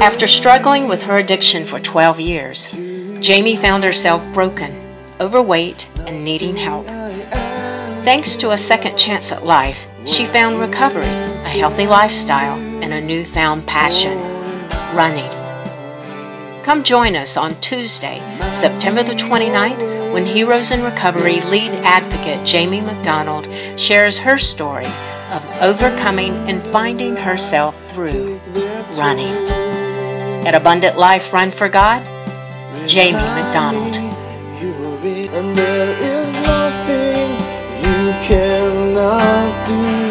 After struggling with her addiction for 12 years, Jaime found herself broken, overweight, and needing help. Thanks to a second chance at life, she found recovery, a healthy lifestyle, and a newfound passion running. Come join us on Tuesday, September the 29th, when Heroes in Recovery lead advocate Jaime McDonald shares her story of overcoming and finding herself through running. At Abundant Life Run for God, Jaime McDonald. And there is nothing you cannot do.